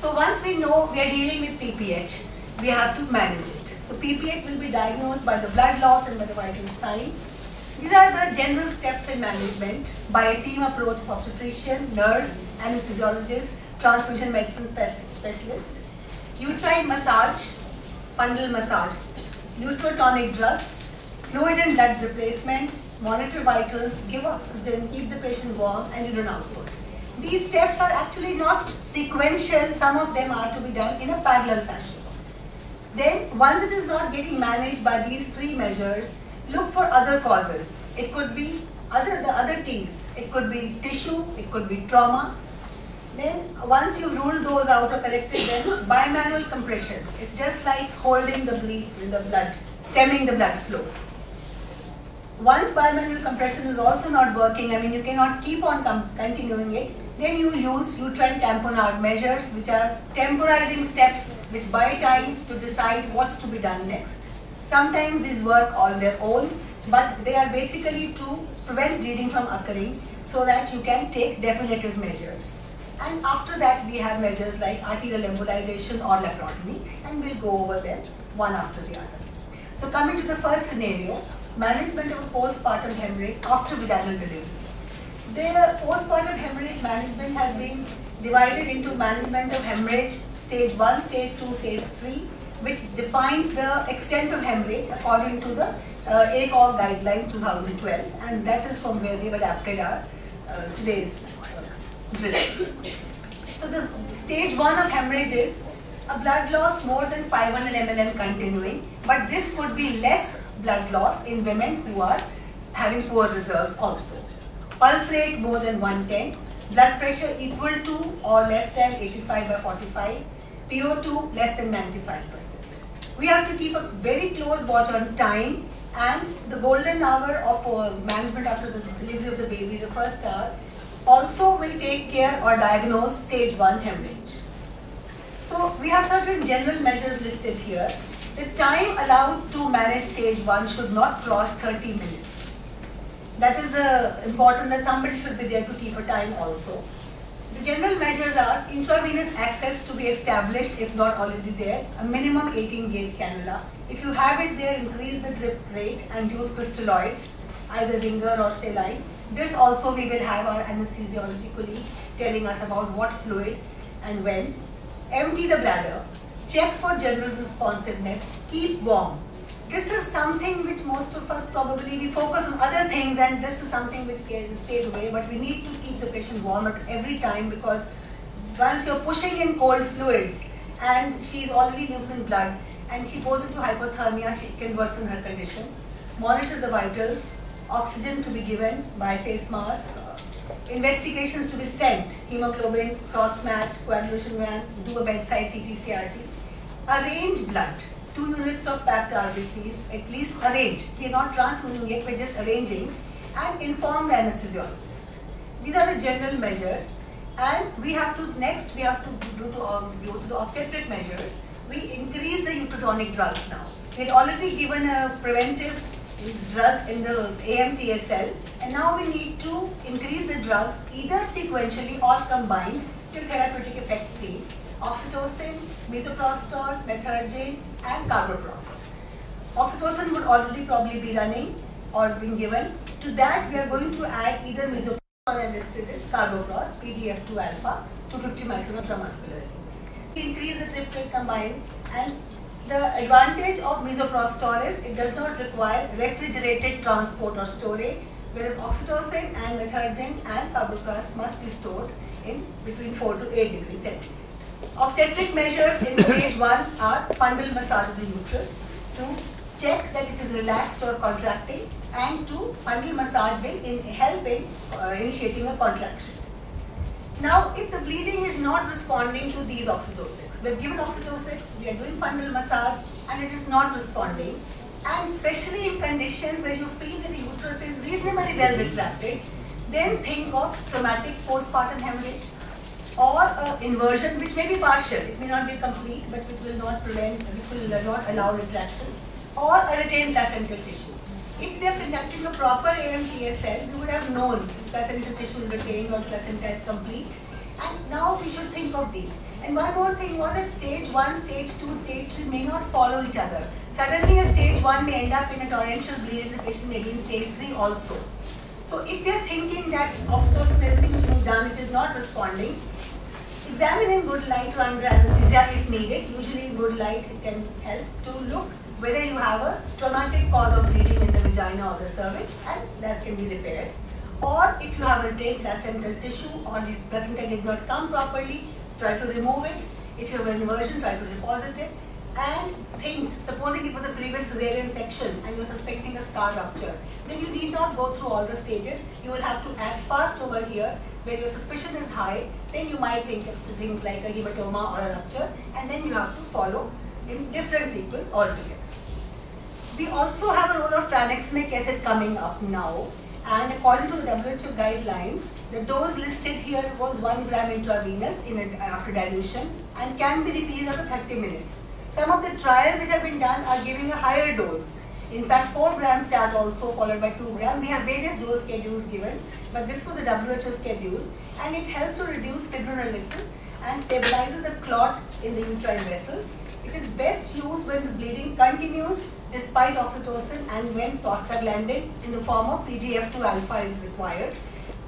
So once we know we are dealing with PPH, we have to manage it. So PPH will be diagnosed by the blood loss and by the vital signs. These are the general steps in management by a team approach of obstetrician, nurse, anesthesiologist, transfusion medicine specialist. Uterine massage, fundal massage, uterotonic drugs, fluid and blood replacement, monitor vitals, give oxygen, keep the patient warm, and urine output. These steps are actually not sequential, some of them are to be done in a parallel fashion. Then, once it is not getting managed by these three measures, look for other causes. It could be other the other T's. It could be tissue, it could be trauma. Then once you rule those out or corrected them, bimanual compression. It's just like holding the bleed the blood, stemming the blood flow. Once bimanual compression is also not working, I mean you cannot keep on continuing it, then you use uterine tamponade measures which are temporizing steps which buy time to decide what's to be done next. Sometimes these work on their own, but they are basically to prevent bleeding from occurring so that you can take definitive measures. And after that, we have measures like arterial embolization or laparotomy, and we'll go over them one after the other. So coming to the first scenario, management of postpartum hemorrhage after vaginal delivery. The postpartum hemorrhage management has been divided into management of hemorrhage stage 1, stage 2, stage 3, which defines the extent of hemorrhage according to the uh, ACOG guideline 2012 and that is from where we have adapted our uh, today's drill. So the stage 1 of hemorrhage is a blood loss more than 500 ml continuing but this could be less blood loss in women who are having poor reserves also. Pulse rate more than 110, blood pressure equal to or less than 85 by 45, PO2 less than 95%. We have to keep a very close watch on time and the golden hour of uh, management after the delivery of the baby, the first hour, also will take care or diagnose stage 1 hemorrhage. So we have certain general measures listed here. The time allowed to manage stage 1 should not cross 30 minutes. That is uh, important that somebody should be there to keep a time also. The general measures are intravenous access to be established if not already there, a minimum 18 gauge cannula. If you have it there, increase the drip rate and use crystalloids, either ringer or saline. This also we will have our anesthesiology colleague telling us about what fluid and when. Empty the bladder, check for general responsiveness, keep warm. This is something which most of us probably, we focus on other things and this is something which stays away, but we need to keep the patient warm at every time because once you're pushing in cold fluids and she's already losing blood and she goes into hypothermia, she can worsen her condition. Monitor the vitals, oxygen to be given by face mask, investigations to be sent, hemoglobin, cross-match, coagulation van, do a bedside CT CRT. Arrange blood two units of packed RBCs, at least arrange. We are not transfusing it, we're just arranging and inform the anesthesiologist. These are the general measures and we have to, next we have to do to, um, to the obstetric measures. We increase the uterotonic drugs now. We had already given a preventive drug in the AMTSL and now we need to increase the drugs either sequentially or combined till therapeutic effect seen oxytocin, misoprostol, methergine, and carboprost. Oxytocin would already probably be running or being given. To that, we are going to add either misoprostol and listed as carboprost, PGF2 alpha, 250 micrograms intramuscularly. Increase the drip rate combined and the advantage of misoprostol is it does not require refrigerated transport or storage, whereas oxytocin and methergine and carboprost must be stored in between 4 to 8 degrees centigrade. Obstetric measures in stage 1 are fundal massage of the uterus to check that it is relaxed or contracting and to fundal massage will in help in uh, initiating a contraction. Now, if the bleeding is not responding to these oxytocins, we have given oxytocin, we are doing fundal massage and it is not responding, and especially in conditions where you feel that the uterus is reasonably well retracted, then think of traumatic postpartum hemorrhage or an inversion which may be partial, it may not be complete, but it will not prevent, it will not allow retraction, or a retained placental tissue. If they are conducting a proper AMTSL, we would have known placental tissue is retained or placenta is complete. And now we should think of these. And one more thing was that stage one, stage two, stage three may not follow each other. Suddenly a stage one may end up in a torrential bleed and the patient may be in stage three also. So if you're thinking that oxytocin everything is done, it is not responding, examine in good light or under anesthesia if needed. Usually good light can help to look whether you have a traumatic cause of bleeding in the vagina or the cervix and that can be repaired. Or if you have a retained placental tissue or the placenta did not come properly, try to remove it. If you have an inversion, try to deposit it. And think, supposing it was a previous cesarean section and you're suspecting a scar rupture, then you need not go through all the stages. You will have to act fast over here where your suspicion is high, then you might think of things like a hematoma or a rupture, and then you have to follow in different sequence altogether. We also have a role of tranexamic acid coming up now, and according to the WHO guidelines, the dose listed here was 1 gram intravenous in a, after dilution and can be repeated after 30 minutes. Some of the trials which have been done are giving a higher dose. In fact, 4 grams start also followed by 2 grams. We have various dose schedules given, but this was the WHO schedule and it helps to reduce fibrinolysis and stabilizes the clot in the uterine vessels. It is best used when the bleeding continues despite oxytocin and when prostaglandin in the form of PGF2 alpha is required.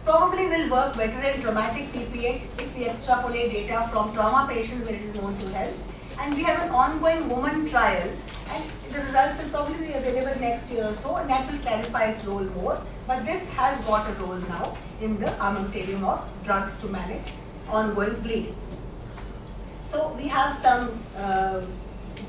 Probably will work better in traumatic PPH if we extrapolate data from trauma patients where it is known to help. And we have an ongoing woman trial and the results will probably be available next year or so and that will clarify its role more. But this has got a role now in the armamentarium of drugs to manage ongoing bleeding. So we have some uh,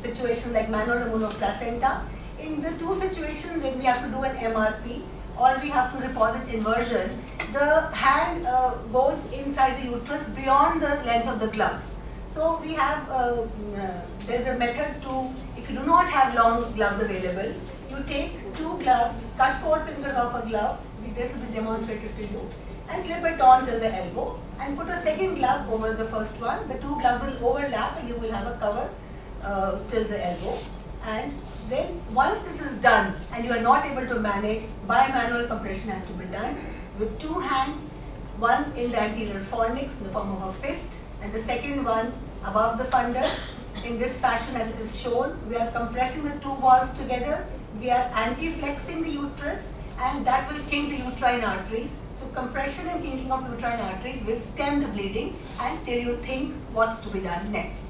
situations like manual placenta. In the two situations when we have to do an MRP or we have to deposit inversion, the hand uh, goes inside the uterus beyond the length of the gloves. So we have, uh, uh, there's a method to, if you do not have long gloves available, you take two gloves, cut four fingers off a glove, this will be demonstrated to you, and slip it on till the elbow, and put a second glove over the first one. The two gloves will overlap and you will have a cover uh, till the elbow. And then once this is done and you are not able to manage, bimanual compression has to be done with two hands, one in the anterior fornix in the form of a fist, and the second one above the fundus in this fashion as it is shown. We are compressing the two walls together. We are anti-flexing the uterus and that will kink the uterine arteries. So compression and kinking of uterine arteries will stem the bleeding and till you think what's to be done next.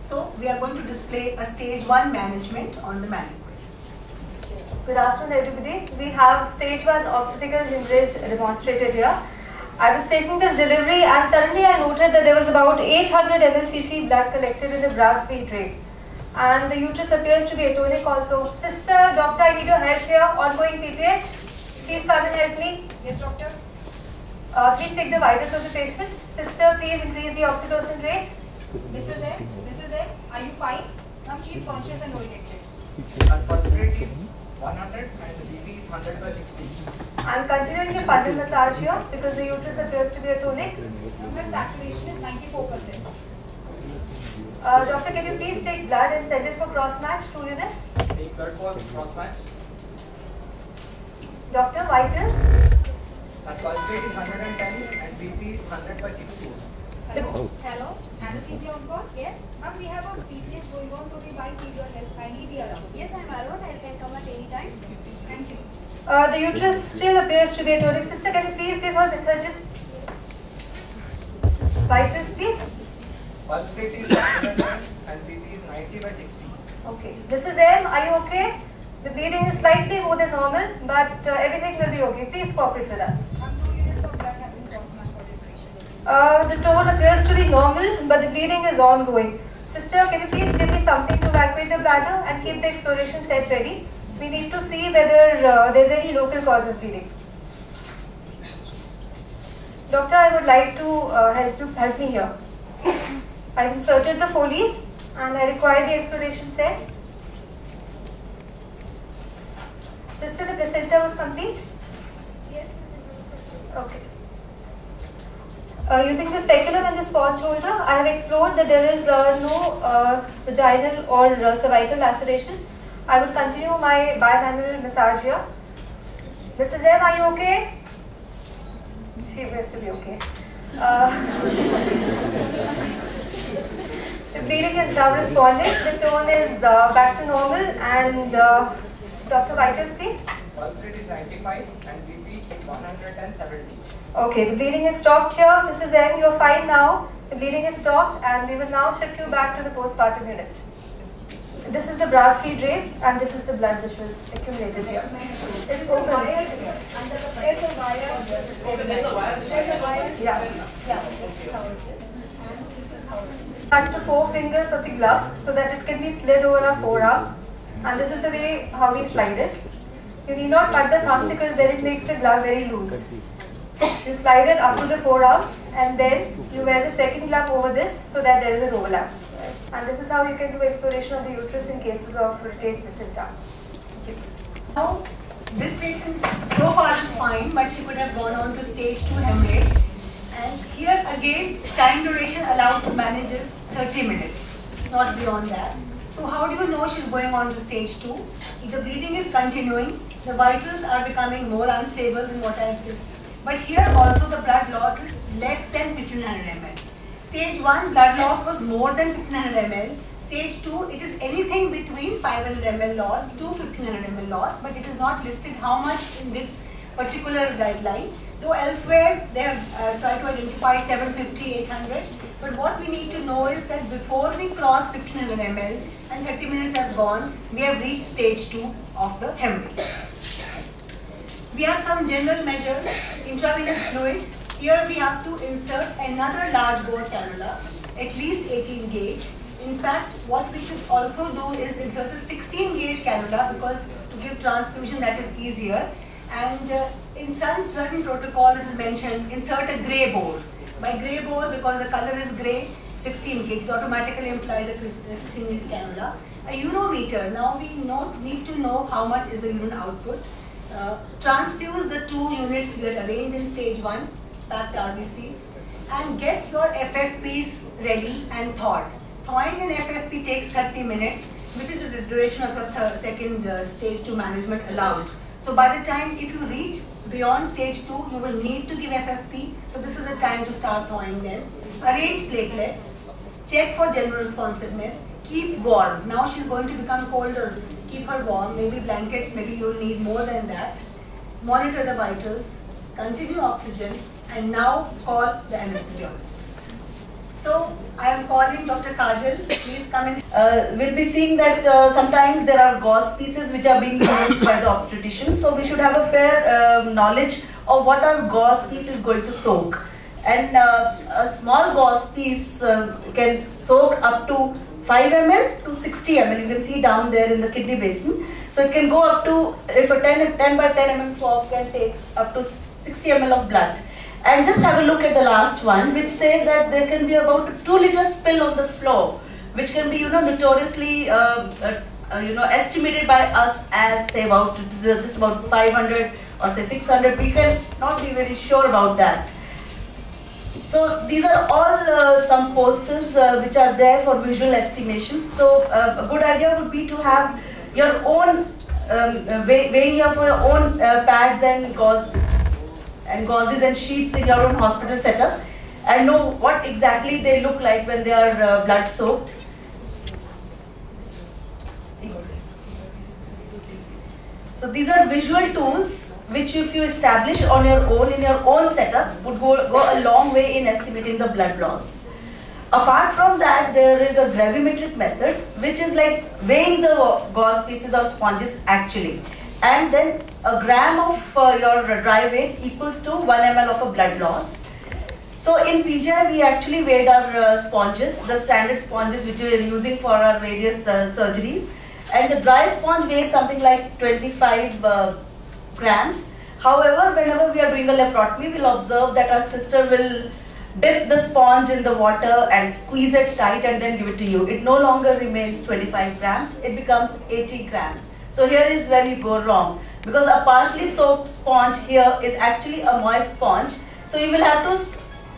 So we are going to display a stage 1 management on the mannequin. Good afternoon everybody. We have stage 1 obstetrical hemorrhage demonstrated here. I was taking this delivery and suddenly I noted that there was about 800 mlcc blood collected in the brass feed tray. And the uterus appears to be atonic also. Sister, doctor, I need your help here. Ongoing PPH. Please come and help me. Yes, doctor. Uh, please take the vitals of the patient. Sister, please increase the oxytocin rate. Mrs. A, Mrs. A, are you fine? Now she is conscious and oriented. And pulse rate is 100 and the BP is 100 by 60. I'm continuing the fundal massage here because the uterus appears to be atonic. Her saturation is 94%. Uh, doctor, can you please take blood and send it for cross match, two units? Take blood for cross match. Doctor, vitals? And pulse rate is 110 and BP is 100 by 60. Hello? Hello? Anesthesia on call? Yes? Ma'am, we have a PPH going on, so we might need your help. Kindly be around. Yes, I'm around. I can come at any time. Uh, the uterus still appears to be atonic. Sister, can you please give her methergine? Vitals, please. Pulse rate is 110 and BP is 90 by 60. Okay. This is M. Are you okay? The bleeding is slightly more than normal, but uh, everything will be okay. Please cooperate with us. Ma'am, two units of blood have been cross matched for this patient. Uh, the tone appears to be normal, but the bleeding is ongoing. Sister, can you please give me something to evacuate the bladder and keep the exploration set ready? We need to see whether uh, there's any local cause of bleeding. Doctor, I would like to uh, help you help me here. I've inserted the Foley's and I require the exploration set. Sister, the placenta was complete? Yes, Okay. Uh, using the speculum and the sponge holder, I have explored that there is uh, no uh, vaginal or uh, cervical laceration. I will continue my bimanual massage here. Mrs. M, are you okay? She appears to be okay. Uh, bleeding is now responding. The tone is uh, back to normal. And uh, Dr. Vitals, please. Pulse rate is 95 and BP is 170. Okay, the bleeding is stopped here. Mrs. M, you're fine now. The bleeding is stopped, and we will now shift you back to the postpartum unit. This is the brass feed rate, and this is the blood which was accumulated here. It opens. There's a wire. There's a wire. Yeah. Touch the four fingers of the glove so that it can be slid over our forearm. And this is the way how we slide it. You need not cut the thumb because then it makes the glove very loose. You slide it up to the forearm and then you wear the second glove over this so that there is an overlap. And this is how you can do exploration of the uterus in cases of rotate placenta. Thank you. Now, this patient so far is fine, but she could have gone on to stage 2 hemorrhage. And here again, time duration allowed to manage is 30 minutes, not beyond that. So how do you know she's going on to stage 2? If the bleeding is continuing, the vitals are becoming more unstable than what I've just. But here also the blood loss is less than 1500 ml. Stage 1 blood loss was more than 1500 ml. Stage 2, it is anything between 500 ml loss to 1500 ml loss, but it is not listed how much in this particular guideline. Though elsewhere they have uh, tried to identify 750, 800. But what we need to know is that before we cross 1500 ml and 30 minutes have gone, we have reached stage 2 of the hemorrhage. We have some general measures, intravenous fluid. Here we have to insert another large bore cannula, at least 18 gauge. In fact, what we should also do is insert a 16 gauge cannula because to give transfusion that is easier. And uh, in some certain protocol, is mentioned, insert a grey bore. By grey bore, because the color is grey, 16 gauge, it automatically implies a 16 gauge cannula. A urometer, now we know, need to know how much is the urine output. Uh, transfuse the two units we had arranged in stage 1, RBCs, and get your FFPs ready and thawed. Thawing an FFP takes 30 minutes, which is the duration of third, second uh, stage 2 management allowed. So by the time, if you reach beyond stage 2, you will need to give FFP. So this is the time to start thawing them. Arrange platelets. Check for general responsiveness. Keep warm. Now she's going to become colder. Keep her warm. Maybe blankets, maybe you'll need more than that. Monitor the vitals. Continue oxygen. And now call the anesthesiologist. So I am calling Dr. Kajal. Please come in. Uh, we'll be seeing that uh, sometimes there are gauze pieces which are being used by the obstetrician. So we should have a fair um knowledge of what our gauze piece is going to soak. And uh, a small gauze piece uh, can soak up to 5 ml to 60 ml. You can see down there in the kidney basin. So it can go up to, if a 10, 10 by 10 mm swab can take up to 60 ml of blood. And just have a look at the last one, which says that there can be about 2 liter spill on the floor, which can be, you know, notoriously, uh, uh, you know, estimated by us as say about just about 500 or say 600. We can not be very sure about that. So these are all uh, some posters uh, which are there for visual estimations. So uh, a good idea would be to have your own um, uh, weighing of your own pads and gauze and gauzes and sheets in your own hospital setup and know what exactly they look like when they are uh, blood soaked. So these are visual tools which if you establish on your own in your own setup would go, go a long way in estimating the blood loss. Apart from that, there is a gravimetric method which is like weighing the gauze pieces or sponges actually. And then a gram of uh, your dry weight equals to 1 ml of a blood loss. So in PGI, we actually weighed our uh, sponges, the standard sponges which we are using for our various uh, surgeries. And the dry sponge weighs something like 25 uh, grams. However, whenever we are doing a laparotomy, we'll observe that our sister will dip the sponge in the water and squeeze it tight and then give it to you. It no longer remains 25 grams, it becomes 80 grams. So here is where you go wrong because a partially soaked sponge here is actually a moist sponge. So you will have to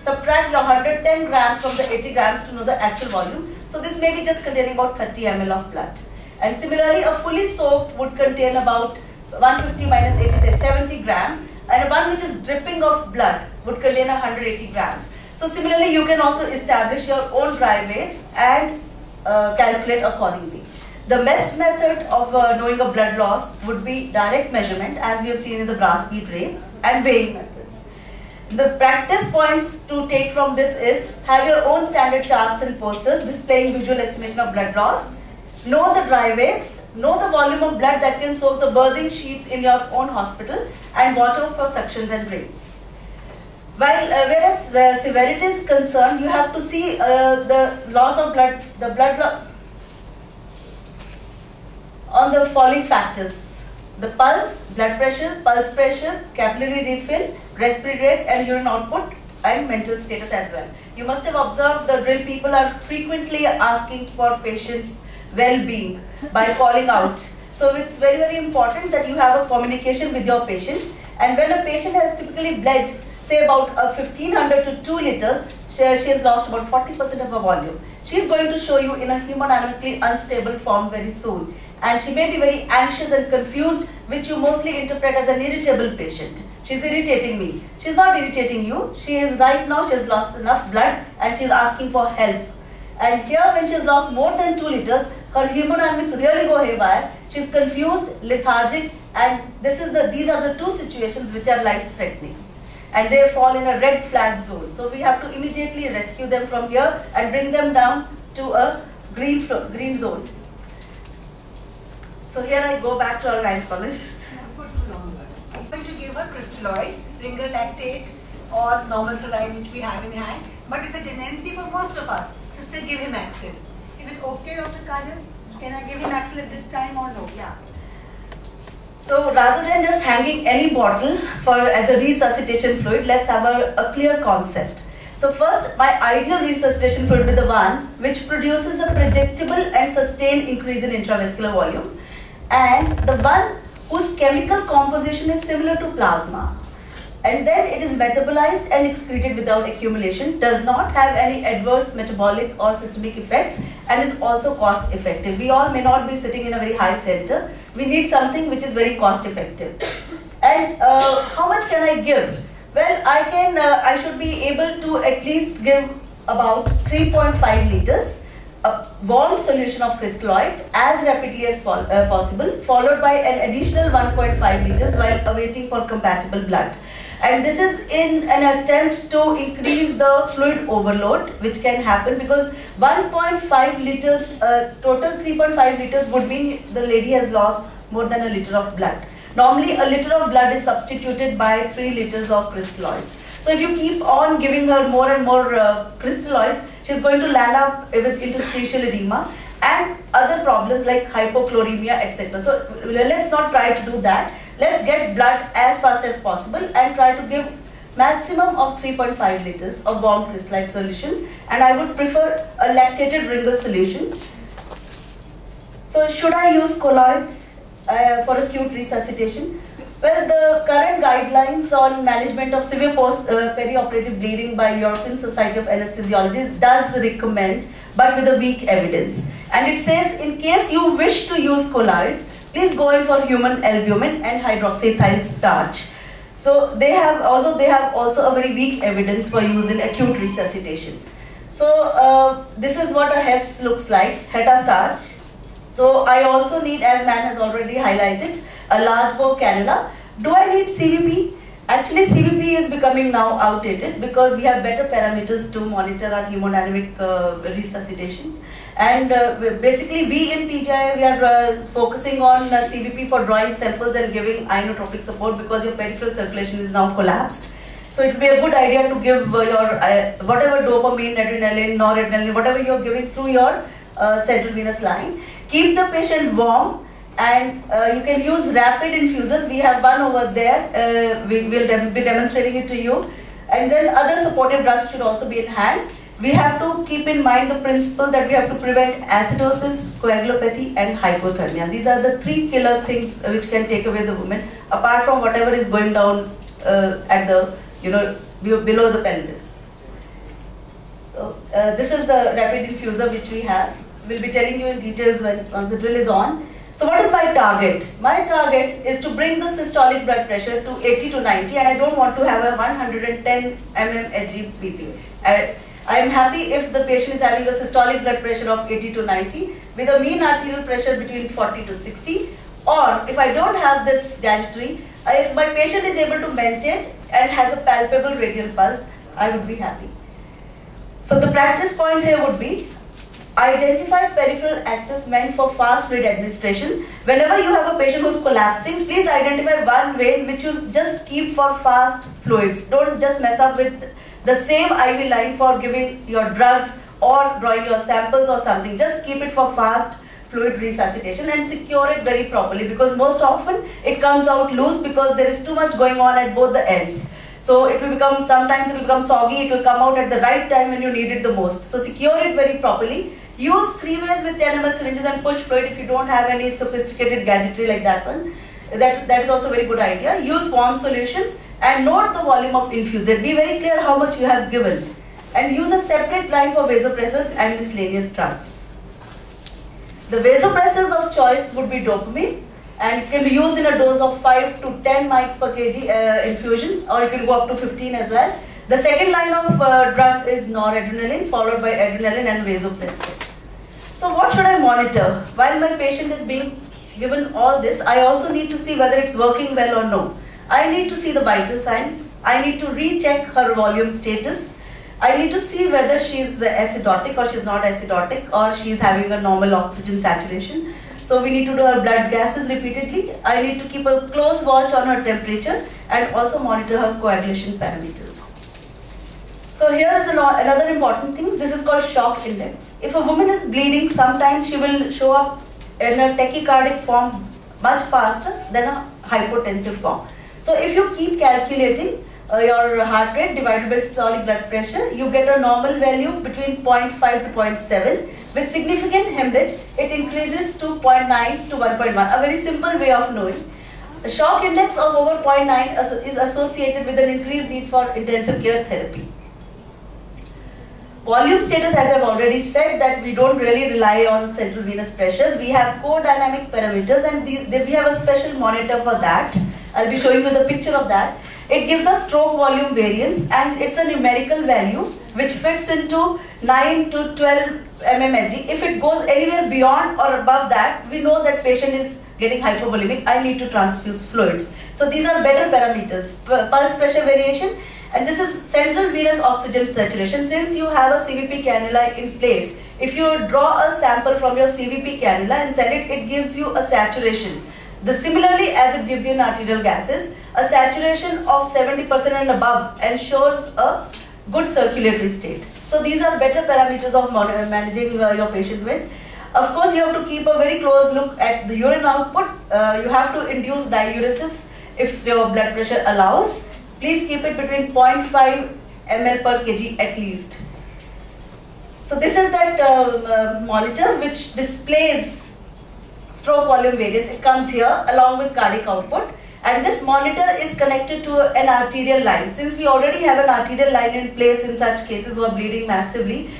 subtract your 110 grams from the 80 grams to know the actual volume. So this may be just containing about 30 ml of blood. And similarly, a fully soaked would contain about 150 minus 80, say 70 grams. And one which is dripping of blood would contain 180 grams. So similarly, you can also establish your own dry weights and uh, calculate accordingly. The best method of uh, knowing a blood loss would be direct measurement as we have seen in the brass bead ray and weighing methods. The practice points to take from this is have your own standard charts and posters displaying visual estimation of blood loss, know the dry weights, know the volume of blood that can soak the birthing sheets in your own hospital and watch out for suctions and drains. While uh, whereas uh, severity is concerned, you have to see uh, the loss of blood, the blood lo- on the following factors. The pulse, blood pressure, pulse pressure, capillary refill, respiratory rate and urine output and mental status as well. You must have observed the drill people are frequently asking for patients' well-being by calling out. So it's very very important that you have a communication with your patient and when a patient has typically bled say about uh, a 1500 to 2 liters, she, she has lost about 40% of her volume. She is going to show you in a hemodynamically unstable form very soon and she may be very anxious and confused which you mostly interpret as an irritable patient. She's irritating me. She's not irritating you. She is right now, she has lost enough blood and she's asking for help. And here when she's lost more than 2 liters, her hemodynamics really go haywire. She's confused, lethargic and this is the, these are the two situations which are life threatening. And they fall in a red flag zone. So we have to immediately rescue them from here and bring them down to a green, green zone. So here I go back to our gynecologist. I'm going to give her crystalloids, ringer lactate or normal saline which we have in hand. But it's a tendency for most of us. Sister, give him Axil. Is it okay, Dr. Kajal? Can I give him Axil at this time or no? Yeah. So rather than just hanging any bottle for as a resuscitation fluid, let's have a, a clear concept. So first, my ideal resuscitation fluid will be the one which produces a predictable and sustained increase in intravascular volume and the one whose chemical composition is similar to plasma and then it is metabolized and excreted without accumulation, does not have any adverse metabolic or systemic effects and is also cost effective. We all may not be sitting in a very high center. We need something which is very cost effective. And uh, how much can I give? Well, I can, uh, I should be able to at least give about 3.5 liters a warm solution of crystalloid as rapidly as fol- uh, possible, followed by an additional 1.5 liters while awaiting for compatible blood. And this is in an attempt to increase the fluid overload, which can happen because 1.5 liters, uh, total 3.5 liters would mean the lady has lost more than a liter of blood. Normally, a liter of blood is substituted by 3 liters of crystalloids. So if you keep on giving her more and more uh, crystalloids, she's going to land up with interstitial edema and other problems like hypochloremia, etc. So let's not try to do that. Let's get blood as fast as possible and try to give maximum of 3.5 liters of warm crystalline solutions and I would prefer a lactated ringer solution. So should I use colloids uh, for acute resuscitation? Well, the current guidelines on management of severe post uh, perioperative bleeding by European Society of Anesthesiology does recommend, but with a weak evidence. And it says, in case you wish to use colloids, please go in for human albumin and hydroxyethyl starch. So they have, although they have also a very weak evidence for use in acute resuscitation. So uh, this is what a HES looks like, Hetastarch. So I also need, as man has already highlighted, a large bore cannula. Do I need CVP? Actually, CVP is becoming now outdated because we have better parameters to monitor our hemodynamic uh, resuscitations. And uh, basically, we in PGI, we are uh, focusing on uh, CVP for drawing samples and giving inotropic support because your peripheral circulation is now collapsed. So it would be a good idea to give uh, your uh, whatever dopamine, adrenaline, noradrenaline, whatever you're giving through your central venous line. Keep the patient warm and uh, you can use rapid infusers. We have one over there. Uh, we will dem- be demonstrating it to you. And then other supportive drugs should also be in hand. We have to keep in mind the principle that we have to prevent acidosis, coagulopathy, and hypothermia. These are the three killer things uh, which can take away the woman, apart from whatever is going down uh, at the, you know, below the pelvis. So uh, this is the rapid infuser which we have. We'll be telling you in details when once the drill is on. So what is my target? My target is to bring the systolic blood pressure to 80 to 90 and I don't want to have a 110 mm Hg BP. Uh, I am happy if the patient is having a systolic blood pressure of 80 to 90 with a mean arterial pressure between 40 to 60 or if I don't have this gadgetry, if my patient is able to maintain and has a palpable radial pulse, I would be happy. So the practice points here would be identify peripheral access meant for fast fluid administration. Whenever you have a patient who's collapsing, please identify one vein which you just keep for fast fluids. Don't just mess up with the same IV line for giving your drugs or drawing your samples or something. Just keep it for fast fluid resuscitation and secure it very properly because most often it comes out loose because there is too much going on at both the ends. So it will become, sometimes it will become soggy, it will come out at the right time when you need it the most. So secure it very properly. Use three ways with 10 ml syringes and push fluid if you don't have any sophisticated gadgetry like that one. That, that is also a very good idea. Use warm solutions and note the volume of infused. Be very clear how much you have given. And use a separate line for vasopressors and miscellaneous drugs. The vasopressors of choice would be dopamine and can be used in a dose of 5 to 10 mics per kg uh, infusion or you can go up to 15 as well. The second line of uh, drug is noradrenaline followed by adrenaline and vasopressin. So what should I monitor? While my patient is being given all this, I also need to see whether it's working well or no. I need to see the vital signs. I need to recheck her volume status. I need to see whether she's acidotic or she's not acidotic or she's having a normal oxygen saturation. So we need to do her blood gases repeatedly. I need to keep a close watch on her temperature and also monitor her coagulation parameters. So here is another important thing. This is called shock index. If a woman is bleeding, sometimes she will show up in a tachycardic form much faster than a hypotensive form. So if you keep calculating, uh, your heart rate divided by systolic blood pressure, you get a normal value between 0.5 to 0.7. With significant hemorrhage, it increases to 0.9 to 1.1. A very simple way of knowing. A shock index of over 0.9 is associated with an increased need for intensive care therapy. Volume status, as I've already said, that we don't really rely on central venous pressures. We have co-dynamic parameters and we have a special monitor for that. I'll be showing you the picture of that. It gives us stroke volume variance and it's a numerical value which fits into 9 to 12 mmHg. If it goes anywhere beyond or above that, we know that patient is getting hypovolemic. I need to transfuse fluids. So these are better parameters. Pulse pressure variation and this is central venous oxygen saturation. Since you have a CVP cannula in place, if you draw a sample from your CVP cannula and send it, it gives you a saturation. The similarly as it gives you in arterial gases, a saturation of 70% and above ensures a good circulatory state. So these are better parameters of managing uh, your patient with. Of course, you have to keep a very close look at the urine output. Uh, you have to induce diuresis if your blood pressure allows. Please keep it between 0.5 ml per kg at least. So this is that uh, uh, monitor which displays stroke volume variance. It comes here along with cardiac output. And this monitor is connected to an arterial line. Since we already have an arterial line in place in such cases who are bleeding massively,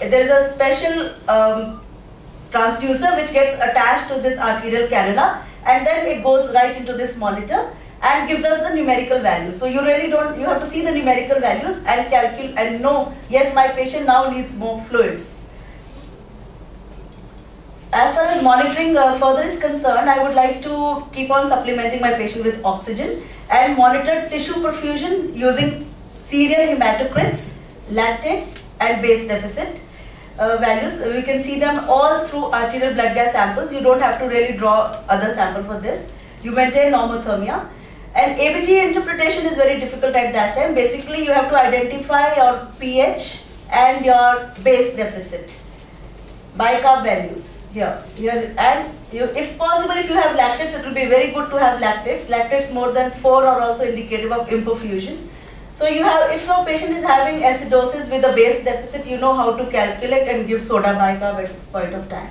there is a special um, transducer which gets attached to this arterial cannula and then it goes right into this monitor and gives us the numerical values. So you really don't, you have to see the numerical values and calculate and know, yes, my patient now needs more fluids. As far as monitoring uh, further is concerned, I would like to keep on supplementing my patient with oxygen and monitor tissue perfusion using serial hematocrits, lactates and base deficit uh, values. We can see them all through arterial blood gas samples. You don't have to really draw other sample for this. You maintain normothermia. And ABG interpretation is very difficult at that time. Basically, you have to identify your pH and your base deficit, bicarb values here. here and you, if possible, if you have lactates, it will be very good to have lactates. Lactates more than 4 are also indicative of imperfusion. So you have, if your patient is having acidosis with a base deficit, you know how to calculate and give soda bicarb at this point of time.